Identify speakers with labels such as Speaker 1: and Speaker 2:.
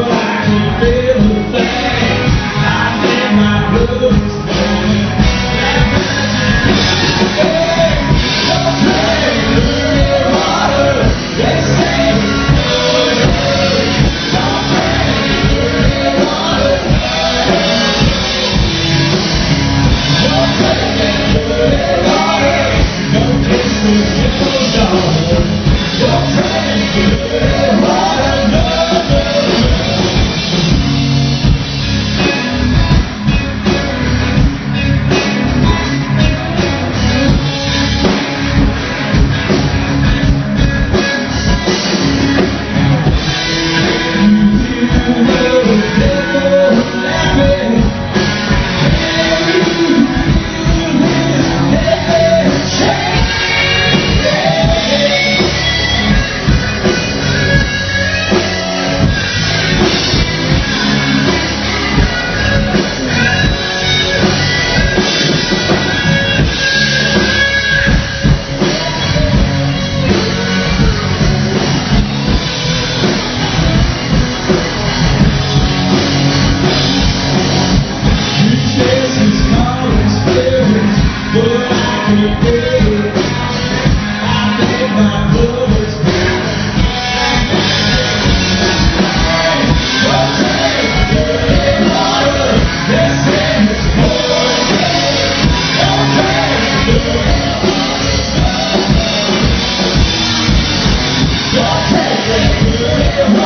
Speaker 1: alive. Yeah.